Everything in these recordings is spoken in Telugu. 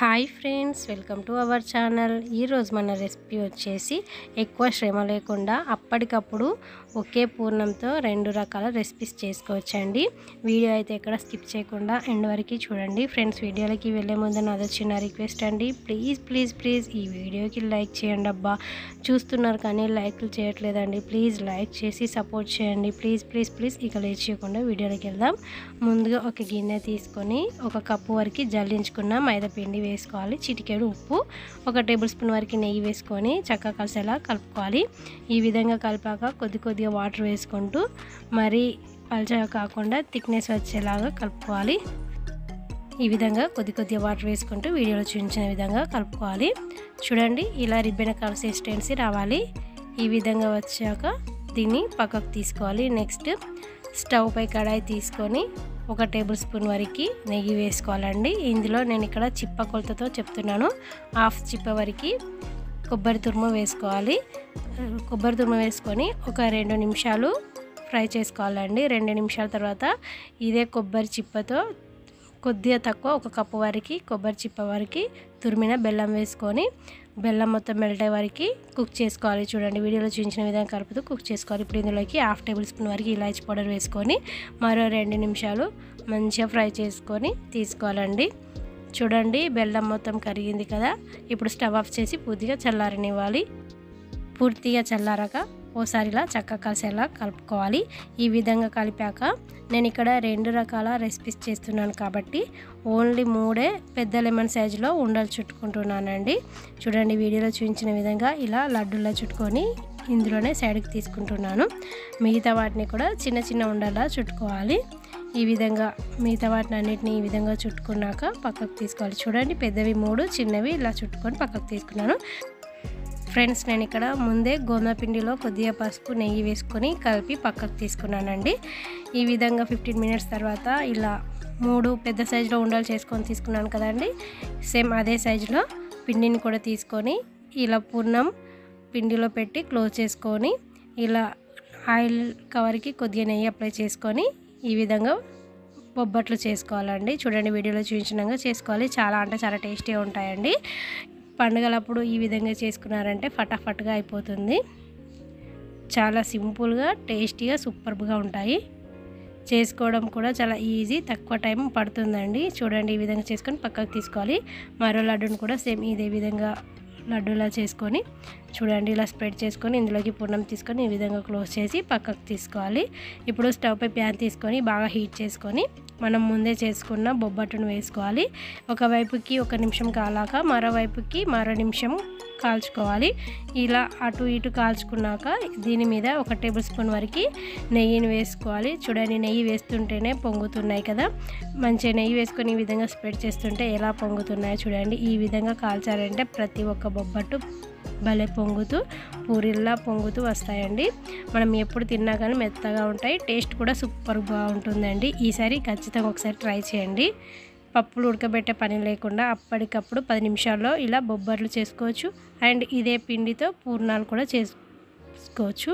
Hi friends welcome to our channel. ఈరోజు మన రెసిపీ వచ్చేసి ఎక్కువ శ్రమ లేకుండా అప్పటికప్పుడు ఒకే పూర్ణంతో రెండు రకాల రెసిపీస్ చేసుకోవచ్చండి. వీడియో అయితే ఎక్కడ స్కిప్ చేయకుండా ఎండ్ వరకు చూడండి. ఫ్రెండ్స్ వీడియోలకి వెళ్ళే ముందు నాదో చిన్న రిక్వెస్ట్ అండి. ప్లీజ్ ప్లీజ్ ప్లీజ్ ఈ వీడియోకి లైక్ చేయండి అబ్బా. చూస్తున్నారు కానీ లైక్లు చేయట్లేదండి. ప్లీజ్ లైక్ చేసి సపోర్ట్ చేయండి. ప్లీజ్ ప్లీజ్ ప్లీజ్ ఇక లేట్ చేయకుండా వీడియోలోకి వెళ్దాం. ముందుగా ఒక గిన్నె తీసుకొని ఒక కప్పు వరకు జల్లించుకున్న మైదా పిండి వేసుకోవాలి. చిటికెడు ఉప్పు. ఒక టేబుల్ స్పూన్ వరకు నెయ్యి వేసుకొని చక్కగా కలిసేలా కలుపుకోవాలి. ఈ విధంగా కలిపాక కొద్ది కొద్దిగా వాటర్ వేసుకుంటూ మరీ పల్చగా కాకుండా థిక్నెస్ వచ్చేలాగా కలుపుకోవాలి. ఈ విధంగా కొద్ది కొద్దిగా వాటర్ వేసుకుంటూ వీడియోలో చూపించిన విధంగా కలుపుకోవాలి. చూడండి ఇలా రిబ్బెన కన్సిస్టెన్సీ రావాలి. ఈ విధంగా వచ్చాక దీన్ని పక్కకు తీసుకోవాలి. నెక్స్ట్ స్టవ్ పై కడాయి తీసుకొని ఒక టేబుల్ స్పూన్ వరకు నెయ్యి వేసుకోవాలండి. ఇందులో నేను ఇక్కడ చిప్ప కొలతతో చెప్తున్నాను. హాఫ్ చిప్ప వరకు కొబ్బరి తురుము వేసుకోవాలి. కొబ్బరి తురుము వేసుకొని ఒక రెండు నిమిషాలు ఫ్రై చేసుకోవాలండి. రెండు నిమిషాల తర్వాత ఇదే కొబ్బరి చిప్పతో కొద్దిగా తక్కువ ఒక కప్పు వరకు కొబ్బరి చిప్ప వరకు తురిమిన బెల్లం వేసుకొని బెల్లం మొత్తం మెల్ట్ అయ్యే వరకు కుక్ చేసుకోవాలి. చూడండి వీడియోలో చూపించిన విధంగా కలుపుతూ కుక్ చేసుకోవాలి. ఇప్పుడు ఇందులోకి హాఫ్ టేబుల్ స్పూన్ వరకు ఇలాచి పౌడర్ వేసుకొని మరో రెండు నిమిషాలు మంచిగా ఫ్రై చేసుకొని తీసుకోవాలండి. చూడండి బెల్లం మొత్తం కరిగింది కదా. ఇప్పుడు స్టవ్ ఆఫ్ చేసి పూర్తిగా చల్లారనివ్వాలి. పూర్తిగా చల్లారాక ఓసారి ఇలా చక్కగా కలిసేలా కలుపుకోవాలి. ఈ విధంగా కలిపాక నేను ఇక్కడ రెండు రకాల రెసిపీస్ చేస్తున్నాను కాబట్టి ఓన్లీ మూడే పెద్ద లెమన్ సైజులో ఉండలు చుట్టుకుంటున్నానండి. చూడండి వీడియోలో చూపించిన విధంగా ఇలా లడ్డూలా చుట్టుకొని ఇందులోనే సైడ్కి తీసుకుంటున్నాను. మిగతా వాటిని కూడా చిన్న చిన్న ఉండలా చుట్టుకోవాలి. ఈ విధంగా మిగతా వాటిని అన్నిటిని ఈ విధంగా చుట్టుకున్నాక పక్కకు తీసుకోవాలి. చూడండి పెద్దవి మూడు చిన్నవి ఇలా చుట్టుకొని పక్కకు తీసుకున్నాను. ఫ్రెండ్స్ నేను ఇక్కడ ముందే గోధుమ పిండిలో కొద్దిగా పసుపు నెయ్యి వేసుకొని కలిపి పక్కకు తీసుకున్నానండి. ఈ విధంగా ఫిఫ్టీన్ మినిట్స్ తర్వాత ఇలా మూడు పెద్ద సైజులో ఉండలు చేసుకొని తీసుకున్నాను కదండి. సేమ్ అదే సైజులో పిండిని కూడా తీసుకొని ఇలా పూర్ణం పిండిలో పెట్టి క్లోజ్ చేసుకొని ఇలా ఆయిల్ కవర్కి కొద్దిగా నెయ్యి అప్లై చేసుకొని ఈ విధంగా బొబ్బట్లు చేసుకోవాలండి. చూడండి వీడియోలో చూపించినాక చేసుకోవాలి. చాలా అంటే చాలా టేస్టీగా ఉంటాయండి. పండుగలప్పుడు ఈ విధంగా చేసుకున్నారంటే ఫటాఫట్గా అయిపోతుంది. చాలా సింపుల్గా టేస్టీగా సూపర్గా ఉంటాయి. చేసుకోవడం కూడా చాలా ఈజీ తక్కువ టైం పడుతుందండి. చూడండి ఈ విధంగా చేసుకొని పక్కకు తీసుకోవాలి. మరో లడ్డును కూడా సేమ్ ఇదే విధంగా లడ్డూలా చేసుకొని చూడండి ఇలా స్ప్రెడ్ చేసుకొని ఇందులోకి పూర్ణం తీసుకొని ఈ విధంగా క్లోజ్ చేసి పక్కకు తీసుకోవాలి. ఇప్పుడు స్టవ్పై ప్యాన్ తీసుకొని బాగా హీట్ చేసుకొని మనం ముందే చేసుకున్న బొబ్బట్టును వేసుకోవాలి. ఒకవైపుకి ఒక నిమిషం కాలాక మరోవైపుకి మరో నిమిషం కాల్చుకోవాలి. ఇలా అటు ఇటు కాల్చుకున్నాక దీని మీద ఒక టేబుల్ స్పూన్ వరకు నెయ్యిని వేసుకోవాలి. చూడండి నెయ్యి వేస్తుంటేనే పొంగుతున్నాయి కదా. మంచిగా నెయ్యి వేసుకొని ఈ విధంగా స్ప్రెడ్ చేస్తుంటే ఎలా పొంగుతున్నాయో చూడండి. ఈ విధంగా కాల్చాలంటే ప్రతి ఒక్క బొబ్బట్టు భలే పొంగుతూ పూరిల్లా పొంగుతూ వస్తాయండి. మనం ఎప్పుడు తిన్నా కానీ మెత్తగా ఉంటాయి. టేస్ట్ కూడా సూపర్గా ఉంటుందండి ఈసారి ఖచ్చితంగా ఒకసారి ట్రై చేయండి. పప్పులు ఉడకబెట్టే పని లేకుండా అప్పటికప్పుడు పది నిమిషాల్లో ఇలా బొబ్బర్లు చేసుకోవచ్చు. అండ్ ఇదే పిండితో పూర్ణాలు కూడా చేసుకోవచ్చు.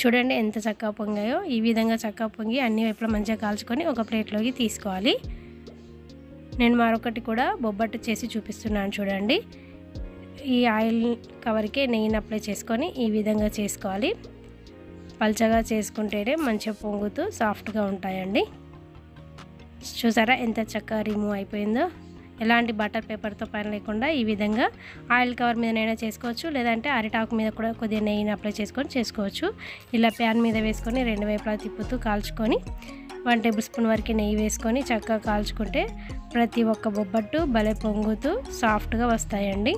చూడండి ఎంత చక్కగా పొంగాయో. ఈ విధంగా చక్కగా పొంగి అన్ని వైపులా మంచిగా కాల్చుకొని ఒక ప్లేట్లోకి తీసుకోవాలి. నేను మరొకటి కూడా బొబ్బట్టు చేసి చూపిస్తున్నాను చూడండి. ఈ ఆయిల్ కవర్కి నెయ్యిని అప్లై చేసుకొని ఈ విధంగా చేసుకోవాలి. పల్చగా చేసుకుంటేనే మంచిగా పొంగుతూ సాఫ్ట్గా ఉంటాయండి. చూసారా ఎంత చక్కగా రిమూవ్ అయిపోయిందో? ఎలాంటి బటర్ పేపర్తో పని లేకుండా ఈ విధంగా ఆయిల్ కవర్ మీదనైనా చేసుకోవచ్చు లేదంటే అరిటాకు మీద కూడా కొద్దిగా నెయ్యిని అప్లై చేసుకొని చేసుకోవచ్చు. ఇలా ప్యాన్ మీద వేసుకొని రెండు వైపులా తిప్పుతూ కాల్చుకొని వన్ టేబుల్ స్పూన్ వరకు నెయ్యి వేసుకొని చక్కగా కాల్చుకుంటే ప్రతి ఒక్క బొబ్బట్టు భలే పొంగుతూ సాఫ్ట్గా వస్తాయండి.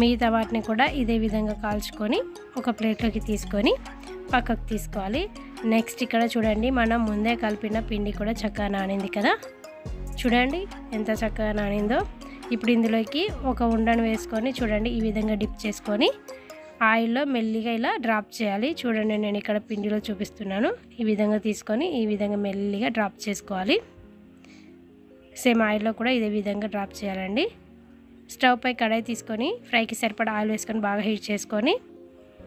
మిగతా వాటిని కూడా ఇదే విధంగా కాల్చుకొని ఒక ప్లేట్లోకి తీసుకొని పక్కకు తీసుకోవాలి. నెక్స్ట్ ఇక్కడ చూడండి మనం ముందే కలిపిన పిండి కూడా చక్కగా నానింది కదా. చూడండి ఎంత చక్కగా నానిందో. ఇప్పుడు ఇందులోకి ఒక ఉండను వేసుకొని చూడండి ఈ విధంగా డిప్ చేసుకొని ఆయిల్లో మెల్లిగా ఇలా డ్రాప్ చేయాలి. చూడండి నేను ఇక్కడ పిండిలో చూపిస్తున్నాను. ఈ విధంగా తీసుకొని ఈ విధంగా మెల్లిగా డ్రాప్ చేసుకోవాలి. సేమ్ ఆయిల్లో కూడా ఇదే విధంగా డ్రాప్ చేయాలండి. స్టవ్ పై కడాయి తీసుకొని ఫ్రైకి సరిపడా ఆయిల్ వేసుకొని బాగా హీట్ చేసుకొని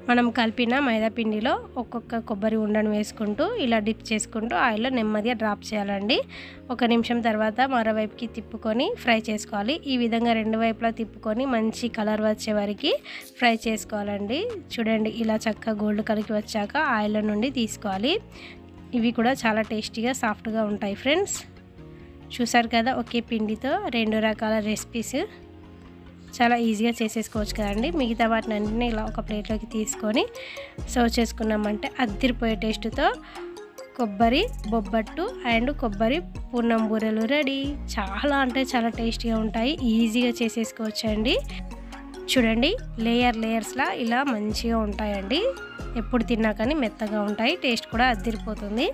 మనం కలిపిన మైదా పిండిలో ఒక్కొక్క కొబ్బరి ఉండను వేసుకుంటూ ఇలా డిప్ చేసుకుంటూ ఆయిల్లో నెమ్మదిగా డ్రాప్ చేయాలండి. ఒక నిమిషం తర్వాత మరోవైపుకి తిప్పుకొని ఫ్రై చేసుకోవాలి. ఈ విధంగా రెండు వైపులా తిప్పుకొని మంచి కలర్ వచ్చే వరకు ఫ్రై చేసుకోవాలండి. చూడండి ఇలా చక్కగా గోల్డ్ కలర్కి వచ్చాక ఆయిల్ నుండి తీసుకోవాలి. ఇవి కూడా చాలా టేస్టీగా సాఫ్ట్గా ఉంటాయి ఫ్రెండ్స్. చూసారు కదా ఒకే పిండితో రెండు రకాల రెసిపీస్. చాలా ఈజీగా చేసేసుకోవచ్చు కదండి. మిగతా వాటిని అన్నీ ఇలా ఒక ప్లేట్లోకి తీసుకొని సర్వ్ చేసుకున్నామంటే అద్దరిపోయే టేస్ట్తో కొబ్బరి బొబ్బట్టు అండ్ కొబ్బరి పూర్ణం బూరెలు రెడీ. చాలా అంటే చాలా టేస్టీగా ఉంటాయి. ఈజీగా చేసేసుకోవచ్చండి. చూడండి లేయర్ లేయర్స్లా ఇలా మంచిగా ఉంటాయండి. ఎప్పుడు తిన్నా కానీ మెత్తగా ఉంటాయి. టేస్ట్ కూడా అదిరిపోతుంది.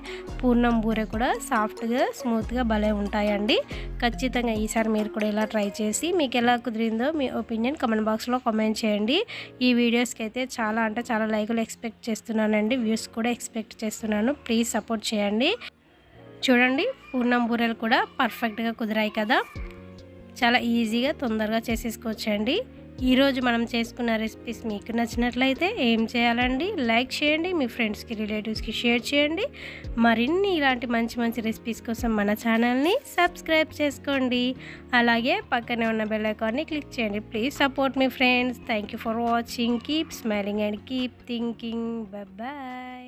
పూర్ణం బూరె కూడా సాఫ్ట్గా స్మూత్గా భలే ఉంటాయండి. ఖచ్చితంగా ఈసారి మీరు కూడా ఇలా ట్రై చేసి మీకు ఎలా కుదిరిందో మీ ఒపీనియన్ కమెంట్ బాక్స్లో కామెంట్ చేయండి. ఈ వీడియోస్కి అయితే చాలా అంటే చాలా లైకులు ఎక్స్పెక్ట్ చేస్తున్నానండి. వ్యూస్ కూడా ఎక్స్పెక్ట్ చేస్తున్నాను. ప్లీజ్ సపోర్ట్ చేయండి. చూడండి పూర్ణం బూరెలు కూడా పర్ఫెక్ట్గా కుదిరాయి కదా. చాలా ఈజీగా తొందరగా చేసేసుకోవచ్చండి. ఈరోజు మనం చేసుకున్న రెసిపీస్ మీకు నచ్చినట్లయితే ఏం చేయాలండి? లైక్ చేయండి మీ ఫ్రెండ్స్కి రిలేటివ్స్కి షేర్ చేయండి. మరిన్ని ఇలాంటి మంచి మంచి రెసిపీస్ కోసం మన ఛానల్ని సబ్స్క్రైబ్ చేసుకోండి. అలాగే పక్కనే ఉన్న బెల్ ఐకాన్ని క్లిక్ చేయండి. Please support me friends thank you for watching keep smiling and keep thinking bye